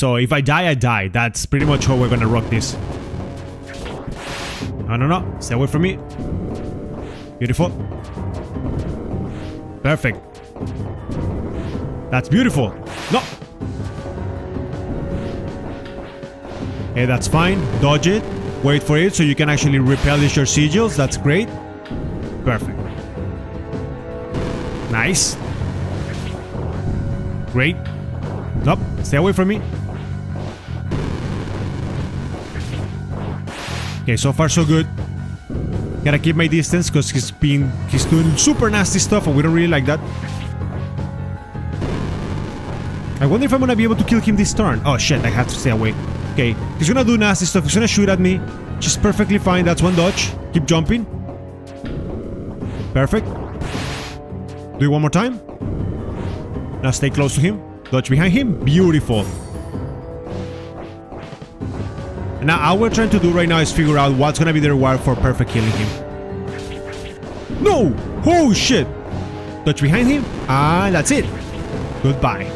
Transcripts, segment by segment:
So if I die, I die. That's pretty much how we're gonna rock this. No, no, no. Stay away from me. Beautiful. Perfect. That's beautiful. No. Hey, that's fine. Dodge it. Wait for it so you can actually repelish your sigils. That's great. Perfect. Nice. Great. Nope. Stay away from me. Okay, so far so good. Gotta keep my distance because he's being he's doing super nasty stuff and we don't really like that. I wonder if I'm gonna be able to kill him this turn. Oh shit, I have to stay away. Okay, he's gonna do nasty stuff. He's gonna shoot at me. Just perfectly fine. That's one dodge. Keep jumping. Perfect. Do it one more time. Now stay close to him. Dodge behind him. Beautiful. Now all we're trying to do right now is figure out what's gonna be the reward for perfect killing him. No! Oh shit! Dodge behind him. Ah, that's it. Goodbye.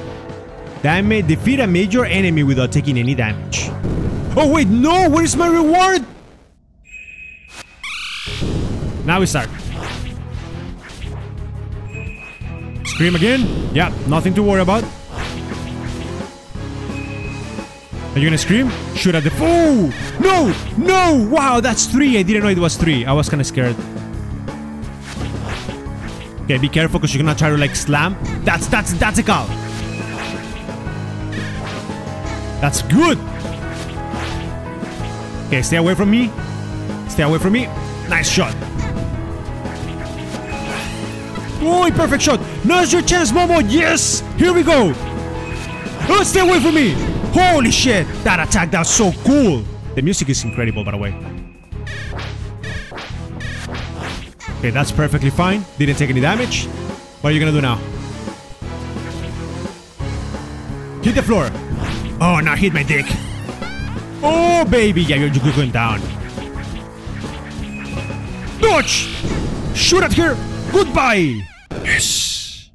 Damage defeat a major enemy without taking any damage. Oh wait, no! Where is my reward? Now we start. Scream again? Yeah, nothing to worry about. Are you gonna scream? Shoot at the- Oh! No! No! Wow, that's three! I didn't know it was three. I was kinda scared. Okay, be careful because you're gonna try to like slam. That's- that's- that's a cow! That's good! Okay, stay away from me. Stay away from me. Nice shot. Oh, perfect shot. Now's your chance, Momo. Yes! Here we go. Oh, stay away from me. Holy shit. That attack, that's so cool. The music is incredible, by the way. Okay, that's perfectly fine. Didn't take any damage. What are you gonna do now? Hit the floor. Oh, now hit my dick. Oh, baby. Yeah, you're, you're going down. Dodge! Shoot at her! Goodbye! Yes!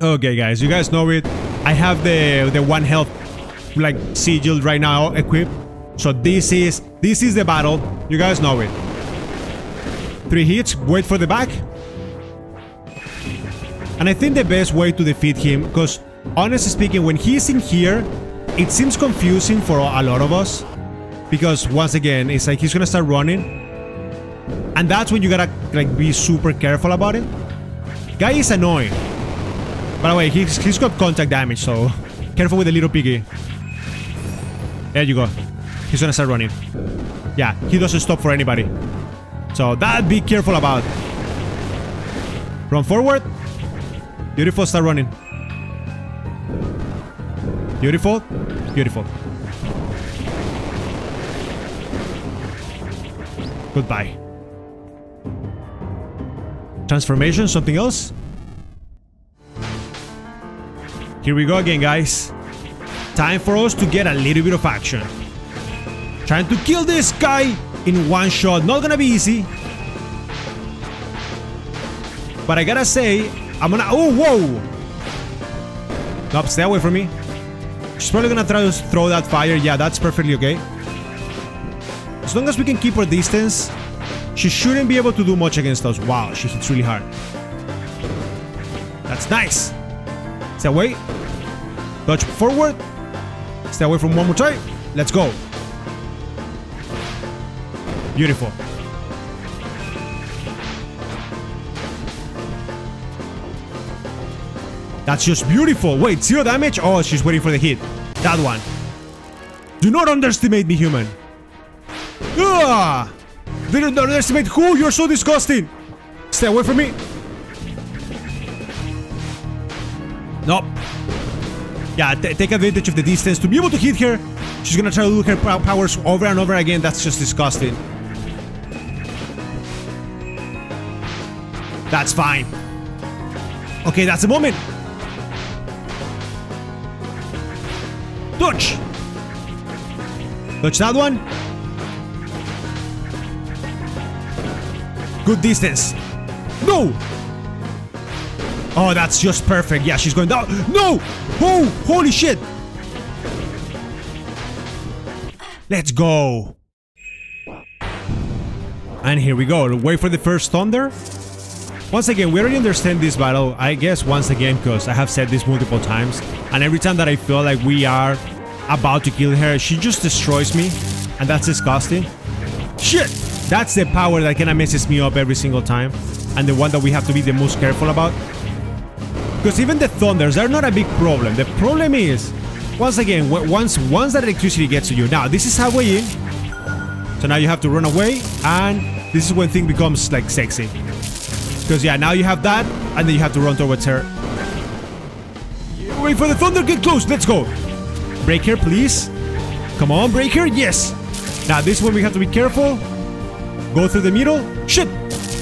Okay, guys, you guys know it. I have the the one health like sigil right now equipped. So this is this is the battle. You guys know it. Three hits, wait for the back. And I think the best way to defeat him, because honestly speaking, when he's in here, it seems confusing for a lot of us. Because once again, it's like he's gonna start running. And that's when you gotta like be super careful about it. Guy is annoying. By the way, he's, he's got contact damage, so careful with the little piggy. There you go. He's gonna start running. Yeah, he doesn't stop for anybody. So that be careful about. Run forward. Beautiful, start running. Beautiful. Beautiful. Goodbye. Transformation, something else? Here we go again, guys. Time for us to get a little bit of action. Trying to kill this guy in one shot. Not gonna be easy. But I gotta say, I'm gonna... Oh, whoa! Nope, stay away from me. She's probably gonna try to throw that fire. Yeah, that's perfectly okay. As long as we can keep our distance, she shouldn't be able to do much against us. Wow, she hits really hard. That's nice. Stay away. Dodge forward. Stay away from one more time. Let's go. Beautiful. That's just beautiful. Wait, zero damage? Oh, she's waiting for the hit. That one. Do not underestimate me, human. Ah! Didn't underestimate who? You're so disgusting. Stay away from me. Nope. Yeah, take advantage of the distance to be able to hit her. She's gonna try to do her powers over and over again. That's just disgusting. That's fine. Okay, that's the moment. Dodge. Dodge that one. Good distance. No! Oh, that's just perfect. Yeah, she's going down. No! Oh, holy shit! Let's go. And here we go. Wait for the first thunder. Once again, we already understand this battle, I guess once again, because I have said this multiple times. And every time that I feel like we are about to kill her, she just destroys me. And that's disgusting. Shit! That's the power that kinda messes me up every single time. And the one that we have to be the most careful about. Because even the thunders are not a big problem. The problem is, once again, once once that electricity gets to you. Now, this is halfway in. So now you have to run away. And this is when thing becomes like sexy. Because yeah, now you have that. And then you have to run towards her. Wait for the thunder, get close. Let's go. Break her, please. Come on, Breaker. Yes. Now this one we have to be careful. Go through the middle. Shit.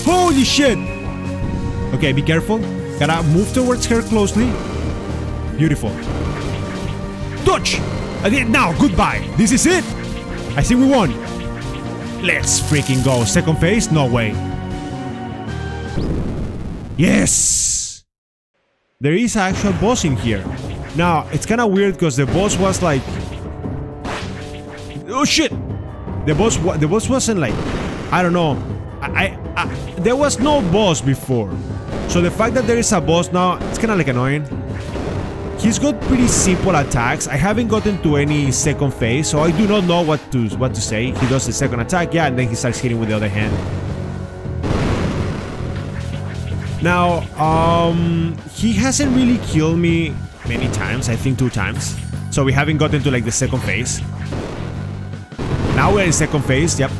Holy shit. Okay, be careful. Gotta move towards her closely. Beautiful. Touch! I did now. Goodbye. This is it. I think we won. Let's freaking go. Second phase? No way. Yes! There is actual boss in here. Now, it's kind of weird because the boss was like... Oh shit! The boss, the boss wasn't like... I don't know. I, I, I, there was no boss before. So the fact that there is a boss now, it's kind of like annoying. He's got pretty simple attacks. I haven't gotten to any second phase, so I do not know what to what to say. He does the second attack, yeah, and then he starts hitting with the other hand. Now, um, he hasn't really killed me many times. I think two times. So we haven't gotten to like the second phase. Now we're in second phase. Yep.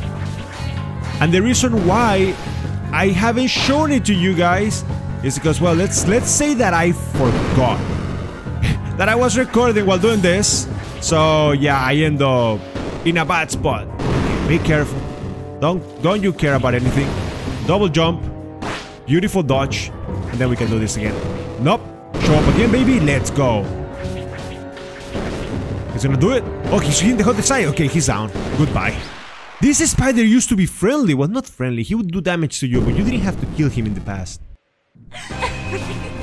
And the reason why I haven't shown it to you guys is because, well, let's let's say that I forgot that I was recording while doing this. So yeah, I end up in a bad spot. Be careful. Don't don't you care about anything. Double jump. Beautiful dodge. And then we can do this again. Nope. Show up again, baby. Let's go. He's gonna do it. Oh, he's hitting the other side. Okay, he's down. Goodbye. This spider used to be friendly. Well, not friendly. He would do damage to you, but you didn't have to kill him in the past.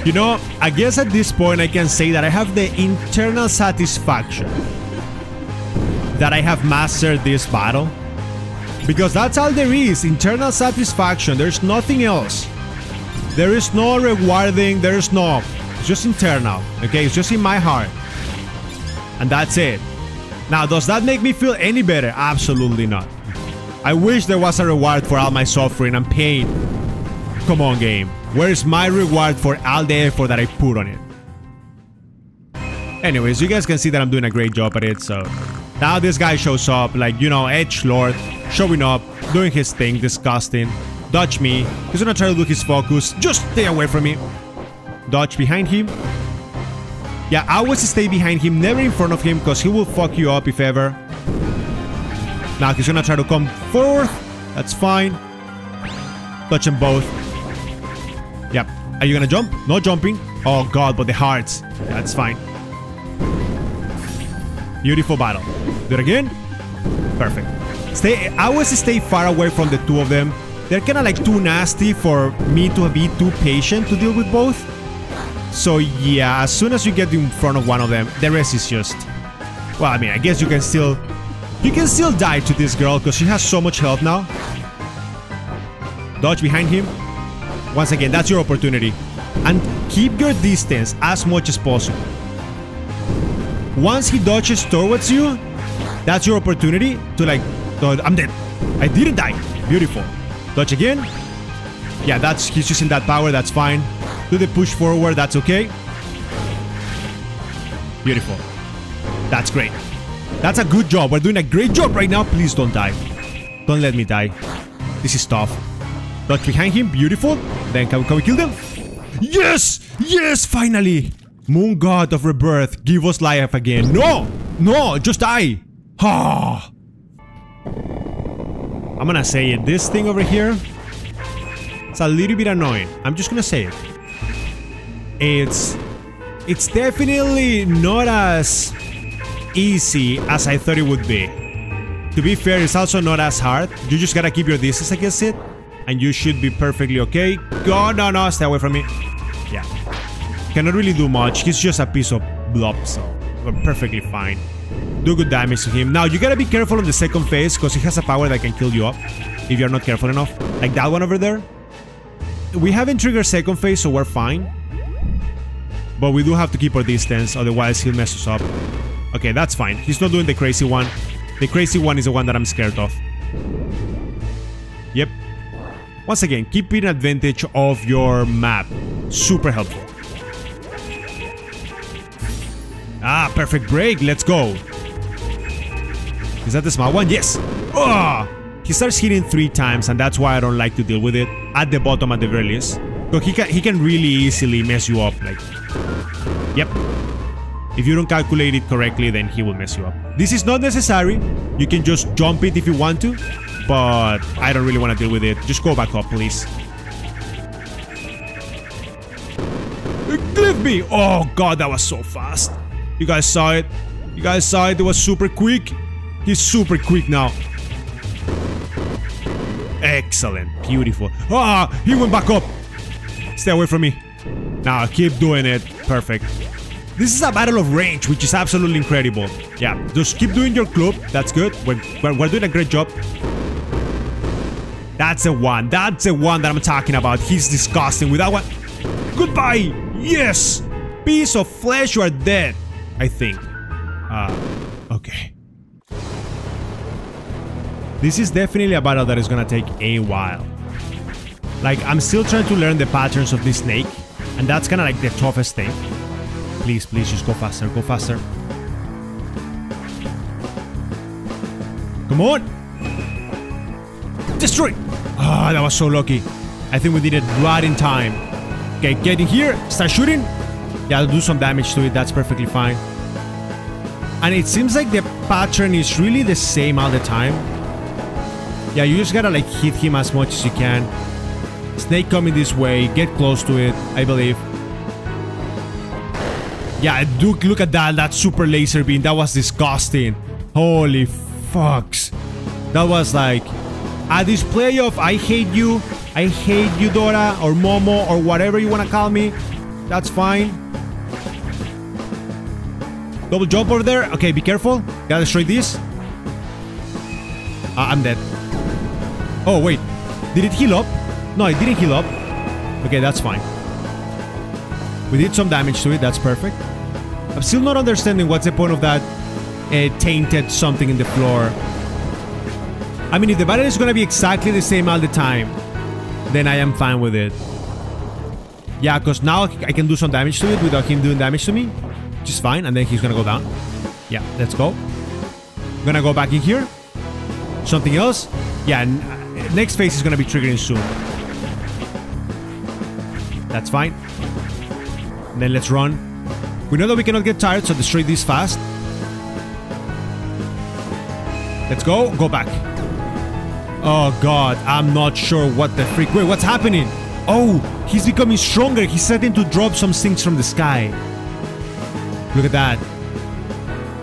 You know, I guess at this point I can say that I have the internal satisfaction that I have mastered this battle. Because that's all there is, internal satisfaction, there's nothing else. There is no rewarding, there is no... It's just internal, okay? It's just in my heart. And that's it. Now, does that make me feel any better? Absolutely not. I wish there was a reward for all my suffering and pain. Come on, game. Where's my reward for all the effort that I put on it? Anyways, you guys can see that I'm doing a great job at it, so... Now this guy shows up, like, you know, Edge Lord, showing up, doing his thing, disgusting. Dodge me. He's gonna try to do his focus. Just stay away from me. Dodge behind him. Yeah, always stay behind him, never in front of him, because he will fuck you up if ever. Now he's gonna try to come forward. That's fine. Touch them both. Yep. Are you gonna jump? No jumping. Oh god, but the hearts. That's fine. Beautiful battle. Do it again. Perfect. Stay. I always stay far away from the two of them. They're kind of like too nasty for me to be too patient to deal with both. So yeah, as soon as you get in front of one of them, the rest is just... Well, I mean, I guess you can still you can still die to this girl because she has so much health now. Dodge behind him. Once again, that's your opportunity. And keep your distance as much as possible. Once he dodges towards you, that's your opportunity to like, I'm dead. I didn't die. Beautiful. Dodge again. Yeah, that's he's using that power, that's fine. Do the push forward, that's okay. Beautiful. That's great. That's a good job. We're doing a great job right now. Please don't die. Don't let me die. This is tough. Dodge behind him. Beautiful. Then can we, can we kill them? Yes! Yes, finally! Moon God of Rebirth, give us life again. No! No, just die! Ha! I'm gonna say it. This thing over here, it's a little bit annoying. I'm just gonna say it. It's... It's definitely not as easy as I thought it would be. To be fair, it's also not as hard. You just gotta keep your distance against it. And you should be perfectly okay. Go, no, no, stay away from me. Yeah. Cannot really do much. He's just a piece of blob, so we're perfectly fine. do good damage to him. Now, you gotta be careful on the second phase because he has a power that can kill you up if you're not careful enough. Like that one over there. We haven't triggered second phase, so we're fine. But we do have to keep our distance, otherwise he'll mess us up. Okay, that's fine. He's not doing the crazy one. The crazy one is the one that I'm scared of. Yep. Once again, keeping advantage of your map. Super helpful. Ah, perfect break. Let's go. Is that the small one? Yes. Oh! He starts hitting three times, and that's why I don't like to deal with it at the bottom at the very least. So he can he can really easily mess you up. Like, yep. If you don't calculate it correctly, then he will mess you up. This is not necessary. You can just jump it if you want to, but I don't really want to deal with it. Just go back up, please. Cliff me! Oh god, that was so fast. You guys saw it. You guys saw it. It was super quick. He's super quick now. Excellent. Beautiful. Ah, he went back up. Stay away from me. Now, keep doing it. Perfect. This is a battle of range, which is absolutely incredible. Yeah, just keep doing your club. That's good. We're, we're doing a great job. That's the one. That's the one that I'm talking about. He's disgusting. With that one. Goodbye. Yes. Piece of flesh, you are dead. I think. Uh, okay. This is definitely a battle that is gonna take a while. Like, I'm still trying to learn the patterns of this snake, and that's kinda like the toughest thing. Please, please, just go faster, go faster. Come on! Destroy! Ah, oh, that was so lucky. I think we did it right in time. Okay, get in here, start shooting. Yeah, I'll do some damage to it, that's perfectly fine. And it seems like the pattern is really the same all the time. Yeah, you just gotta like hit him as much as you can. Snake coming this way, get close to it, I believe. Yeah, Duke, look at that, that super laser beam, that was disgusting. Holy fucks. That was like a display of I hate you, I hate you Dora, or Momo, or whatever you wanna call me. That's fine. Double jump over there. Okay, be careful. Gotta destroy this. Uh, I'm dead. Oh, wait. Did it heal up? No, it didn't heal up. Okay, that's fine. We did some damage to it. That's perfect. I'm still not understanding what's the point of that uh, tainted something in the floor. I mean, if the battle is gonna be exactly the same all the time, then I am fine with it. Yeah, because now I can do some damage to it without him doing damage to me. Which is fine, and then he's gonna go down. Yeah, let's go. gonna go back in here. Something else? Yeah, next phase is gonna be triggering soon. That's fine. Then let's run. We know that we cannot get tired, so destroy this fast. Let's go. Go back. Oh god, I'm not sure what the freak. Wait, what's happening? Oh, he's becoming stronger. He's starting to drop some things from the sky. Look at that.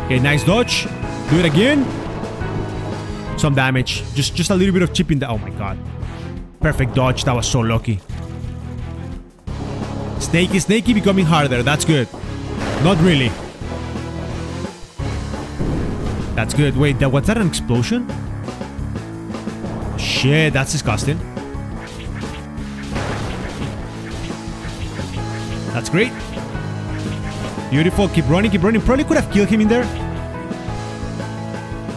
Okay, nice dodge. Do it again. Some damage. Just just a little bit of chipping that. Oh my god. Perfect dodge. That was so lucky. Snakey, Snakey becoming harder. That's good. Not really. That's good. Wait, that was that an explosion? Shit, that's disgusting. That's great. Beautiful. Keep running, keep running. Probably could have killed him in there.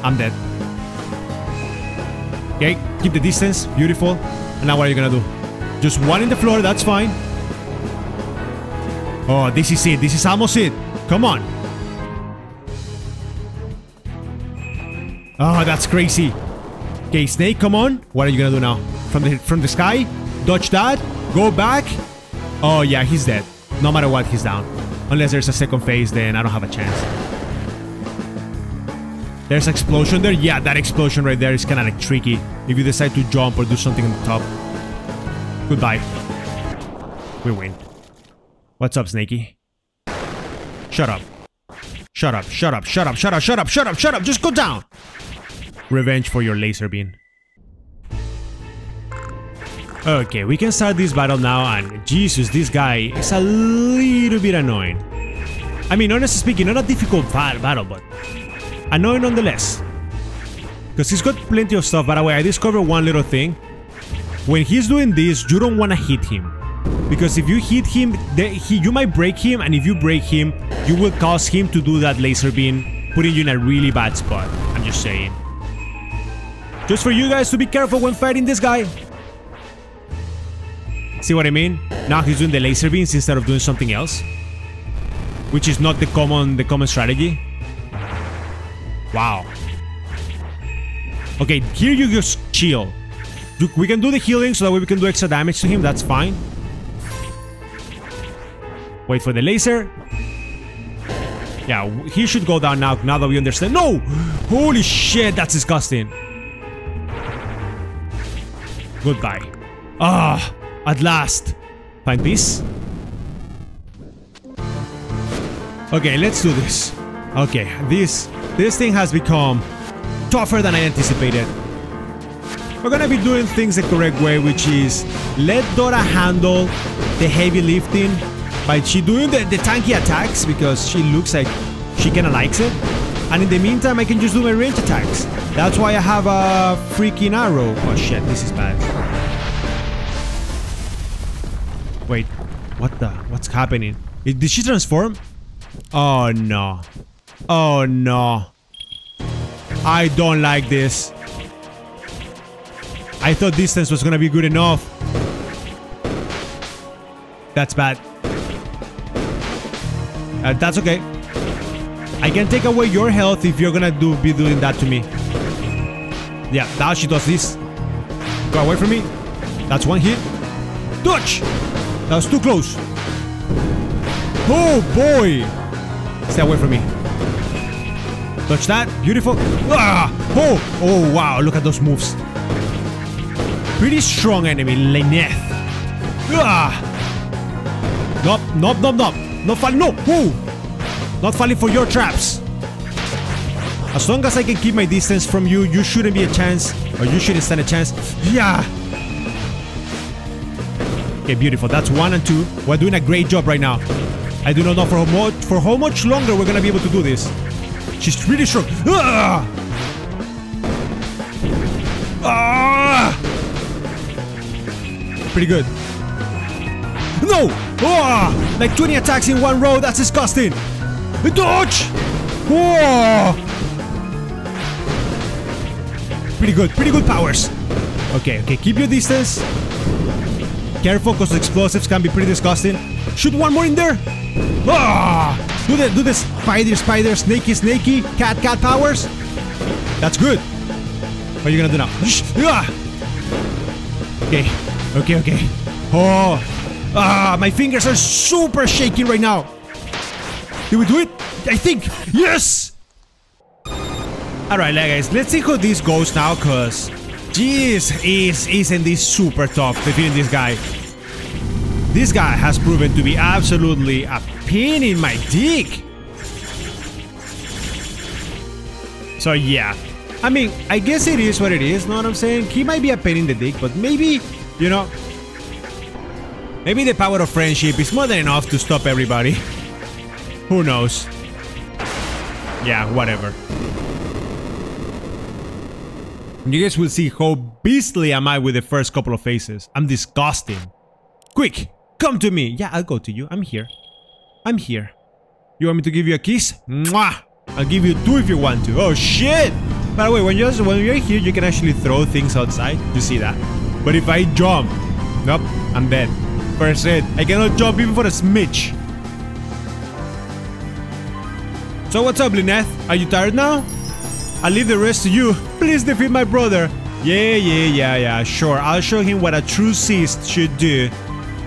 I'm dead. Okay, keep the distance. Beautiful. And now what are you gonna do? Just one in the floor, that's fine. Oh, this is it. This is almost it. Come on. Oh, that's crazy. Okay, Snake, come on. What are you gonna do now? From the from the sky? Dodge that. Go back. Oh, yeah, he's dead. No matter what, he's down. Unless there's a second phase, then I don't have a chance. There's an explosion there? Yeah, that explosion right there is kind of like tricky. If you decide to jump or do something on the top. Goodbye. We win. What's up, Snakey? Shut up. Shut up, shut up, shut up, shut up, shut up, shut up, shut up, just go down! Revenge for your laser beam. Okay, we can start this battle now, and Jesus, this guy is a little bit annoying. I mean, honestly speaking, not a difficult battle, but annoying nonetheless. Because he's got plenty of stuff. By the way, I discovered one little thing. When he's doing this, you don't want to hit him. Because if you hit him, he, you might break him, and if you break him, you will cause him to do that laser beam, putting you in a really bad spot. I'm just saying. Just for you guys to be careful when fighting this guy. See what I mean? Now he's doing the laser beams instead of doing something else. Which is not the common the common strategy. Wow. Okay, here you just chill. We can do the healing so that way we can do extra damage to him, that's fine. Wait for the laser. Yeah, he should go down now, now that we understand. No! Holy shit, that's disgusting. Goodbye. Ah, at last. Find peace. Okay, let's do this. Okay, this this thing has become tougher than I anticipated. We're gonna be doing things the correct way, which is let Dora handle the heavy lifting by she doing the, the tanky attacks because she looks like she kinda likes it. And in the meantime, I can just do my range attacks. That's why I have a freaking arrow. Oh shit, this is bad. Wait, what the? What's happening? Did she transform? Oh no. Oh no. I don't like this. I thought distance was gonna be good enough. That's bad. Uh, that's okay. I can take away your health if you're gonna do be doing that to me. Yeah, now she does this. Go away from me. That's one hit. Touch! That was too close. Oh boy! Stay away from me. Touch that. Beautiful. Ah! Oh! Oh wow, look at those moves. Pretty strong enemy, Lineth. Ah! Nope, nope, nope, nope. Not falling. No! Whoa! Not falling for your traps. As long as I can keep my distance from you, you shouldn't be a chance. Or you shouldn't stand a chance. Yeah! Okay, beautiful. That's one and two. We're doing a great job right now. I do not know for how much, for how much longer we're gonna be able to do this. She's really strong. Ah! Ah! Pretty good. No! Oh! Like 20 attacks in one row, that's disgusting! Dodge! Whoa! Pretty good, pretty good powers. Okay, okay, keep your distance. Careful, because explosives can be pretty disgusting. Shoot one more in there! Ah! Do the, do the spider, spider, snaky, snaky, cat, cat powers. That's good. What are you gonna do now? Ah! Okay, okay, okay. Oh, ah, my fingers are super shaky right now. Did we do it? I think. Yes! Alright, guys, let's see how this goes now, cause... Jeez, is, isn't this super tough defeating this guy? This guy has proven to be absolutely a pain in my dick. So yeah, I mean, I guess it is what it is, know what I'm saying? He might be a pain in the dick, but maybe, you know, maybe the power of friendship is more than enough to stop everybody. Who knows? Yeah, whatever. You guys will see how beastly am I with the first couple of faces. I'm disgusting. Quick, come to me. Yeah, I'll go to you. I'm here. I'm here. You want me to give you a kiss? Mwah! I'll give you two if you want to. Oh shit! By the way, when you're, when you're here, you can actually throw things outside. You see that? But if I jump, nope, I'm dead. First hit. I cannot jump even for a smidge. So what's up, Lineth? Are you tired now? I'll leave the rest to you. Please defeat my brother. Yeah, yeah, yeah, yeah, sure. I'll show him what a true Sith should do.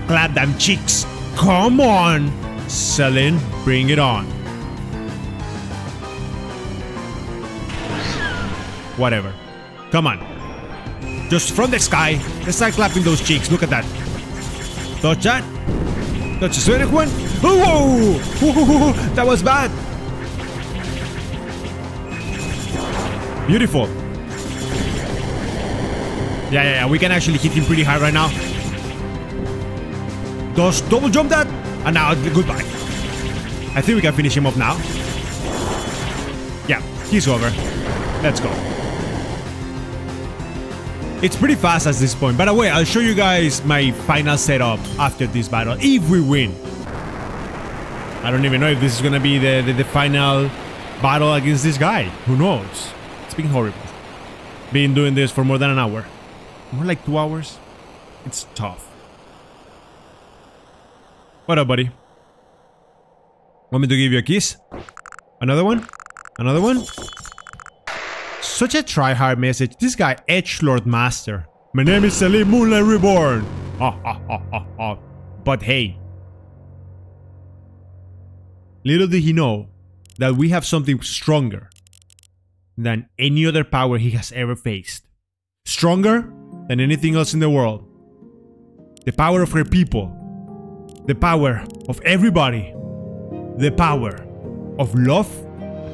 Clap them cheeks. Come on. Selin, bring it on. Whatever. Come on. Just from the sky, let's start clapping those cheeks. Look at that. Touch that. Touch the Sonic one. Oh, whoa! That was bad. Beautiful. Yeah, yeah, yeah. We can actually hit him pretty hard right now. Just double jump that. And now, goodbye. I think we can finish him off now. Yeah. He's over. Let's go. It's pretty fast at this point. By the way, I'll show you guys my final setup after this battle, if we win. I don't even know if this is gonna be the, the, the final battle against this guy. Who knows? It's been horrible. Been doing this for more than an hour. More like two hours. It's tough. What up, buddy? Want me to give you a kiss? Another one? Another one? Such a try-hard message. This guy, Edgelord Master. My name is Selin Moonlight Reborn. But hey. Little did he know that we have something stronger than any other power he has ever faced. Stronger than anything else in the world. The power of her people. The power of everybody. The power of love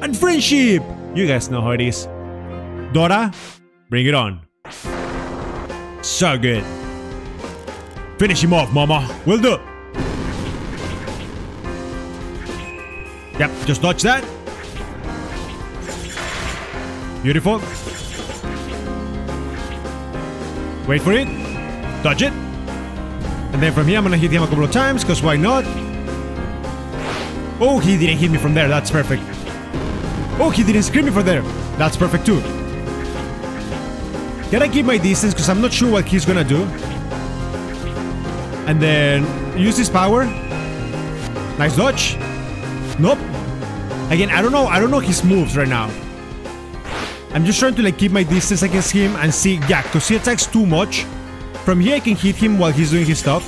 and friendship. You guys know how it is. Dora, bring it on. So good. Finish him off, mama. Will do. Yep, just dodge that. Beautiful. Wait for it. Dodge it. And then from here, I'm gonna hit him a couple of times, because why not? Oh, he didn't hit me from there. That's perfect. Oh, he didn't scream me from there. That's perfect too. Gotta keep my distance because I'm not sure what he's gonna do. And then use his power. Nice dodge. Nope. Again, I don't know. I don't know his moves right now. I'm just trying to like keep my distance against him and see. Yeah, because he attacks too much. From here, I can hit him while he's doing his stuff.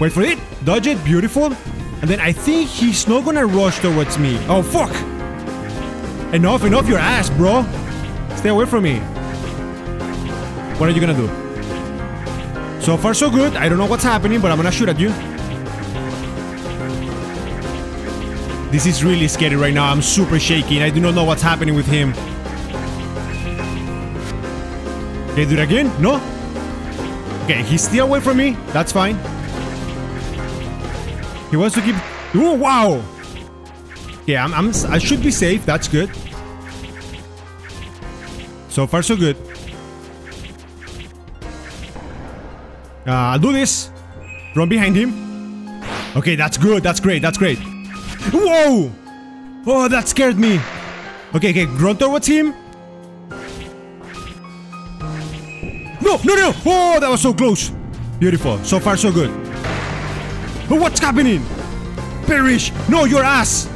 Wait for it. Dodge it. Beautiful. And then I think he's not gonna rush towards me. Oh, fuck. Enough, enough your ass, bro. Stay away from me. What are you gonna do? So far, so good. I don't know what's happening, but I'm gonna shoot at you. This is really scary right now. I'm super shaking. I do not know what's happening with him. Okay, do it again? No? Okay, he's still away from me. That's fine. He wants to keep... Oh, wow! Okay, I'm, I'm, I should be safe. That's good. So far, so good. Uh, I'll do this. From behind him. Okay, that's good. That's great. That's great. Whoa! Oh, that scared me. Okay, okay. Run towards him. No, no, no. Oh, that was so close. Beautiful. So far, so good. Oh, what's happening? Perish. No, your ass.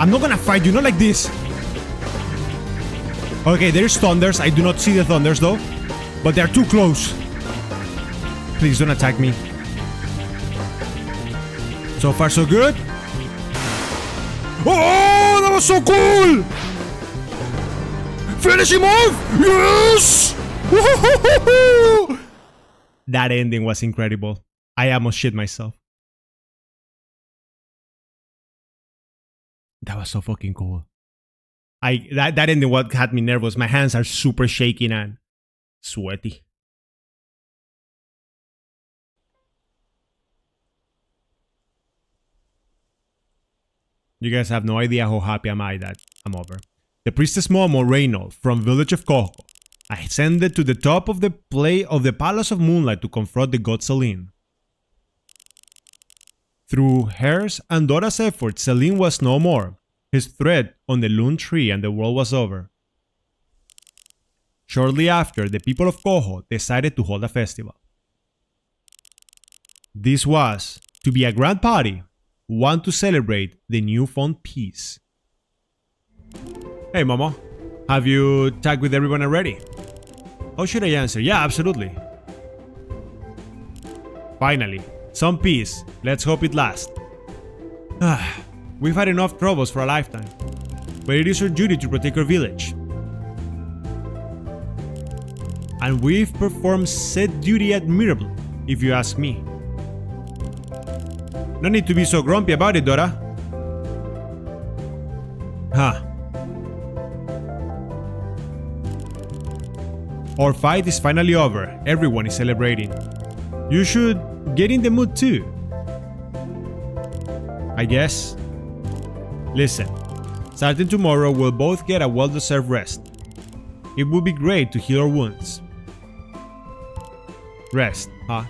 I'm not gonna fight you. Not like this. Okay, there's thunders. I do not see the thunders, though. But they're too close. Please don't attack me. So far, so good. Oh, that was so cool! Finish him off! Yes! that ending was incredible. I almost shit myself. That was so fucking cool. I that that ending what had me nervous. My hands are super shaking and sweaty. You guys have no idea how happy am I that I'm over. The priestess Momo Reinol from village of Koho ascended to the top of the play of the Palace of Moonlight to confront the god Selin. Through hers and Dora's efforts, Selin was no more. His thread on the Lun tree and the world was over. Shortly after, the people of Koho decided to hold a festival. This was to be a grand party, one to celebrate the newfound peace. Hey Momo, have you tagged with everyone already? How should I answer? Yeah, absolutely. Finally, some peace. Let's hope it lasts. We've had enough troubles for a lifetime, but it is our duty to protect our village. And we've performed said duty admirably, if you ask me. No need to be so grumpy about it, Dora. Huh. Our fight is finally over. Everyone is celebrating. You should get in the mood too. I guess. Listen, starting tomorrow, we'll both get a well-deserved rest. It would be great to heal our wounds. Rest, huh?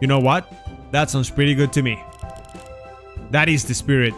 You know what? That sounds pretty good to me. That is the spirit.